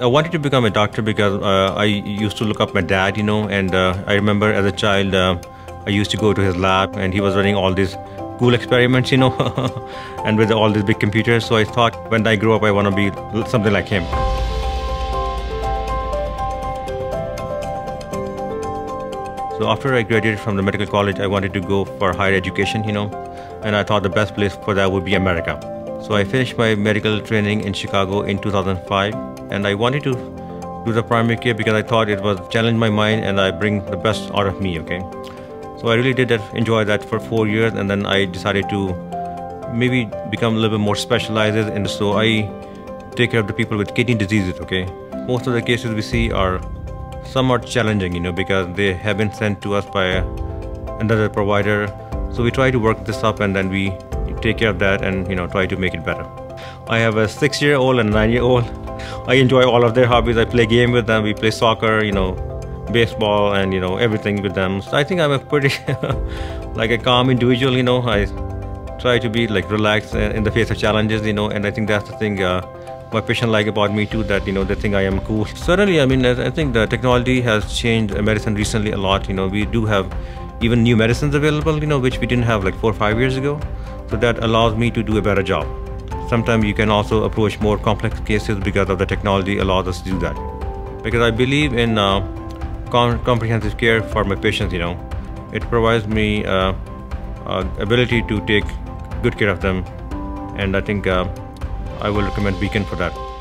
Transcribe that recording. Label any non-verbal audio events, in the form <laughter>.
I wanted to become a doctor because uh, I used to look up my dad, you know, and uh, I remember as a child, uh, I used to go to his lab and he was running all these cool experiments, you know, <laughs> and with all these big computers. So I thought when I grow up, I want to be something like him. So after I graduated from the medical college, I wanted to go for higher education, you know, and I thought the best place for that would be America. So I finished my medical training in Chicago in 2005, and I wanted to do the primary care because I thought it was challenge my mind and I bring the best out of me. Okay, so I really did that, enjoy that for four years, and then I decided to maybe become a little bit more specialized, and so I take care of the people with kidney diseases. Okay, most of the cases we see are somewhat challenging, you know, because they have been sent to us by another provider. So we try to work this up, and then we take care of that and you know try to make it better. I have a six-year-old and nine-year-old. I enjoy all of their hobbies. I play game with them. We play soccer, you know, baseball, and you know everything with them. So I think I'm a pretty <laughs> like a calm individual. You know, I try to be like relaxed in the face of challenges. You know, and I think that's the thing. Uh, my patient like about me too that you know they think I am cool. Certainly, I mean I think the technology has changed medicine recently a lot. You know, we do have even new medicines available. You know, which we didn't have like four or five years ago. So that allows me to do a better job. Sometimes you can also approach more complex cases because of the technology allows us to do that. Because I believe in uh, comprehensive care for my patients, you know. It provides me uh, uh, ability to take good care of them and I think uh, I will recommend Beacon for that.